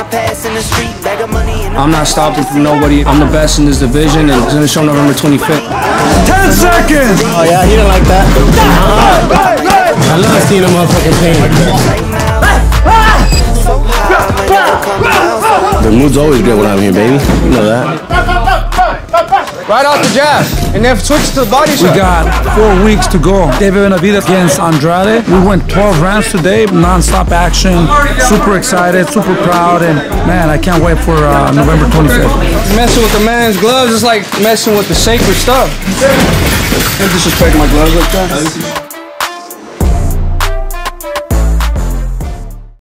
I pass in the street, bag of money in the I'm not stopping from nobody. I'm the best in this division, and it's gonna show November 25th. 10 seconds! Oh yeah, he didn't like that. I love seeing a motherfucking pain. so high, I might never come down. The mood's always good when I'm here, baby. You know that. Right off the jab, and then switch to the body We got four weeks to go. David Benavidez against Andrade. We went 12 rounds today, non-stop action. Super excited, super proud, and man, I can't wait for uh, November 25th. Messing with the man's gloves is like messing with the sacred stuff. Don't disrespect my gloves like that.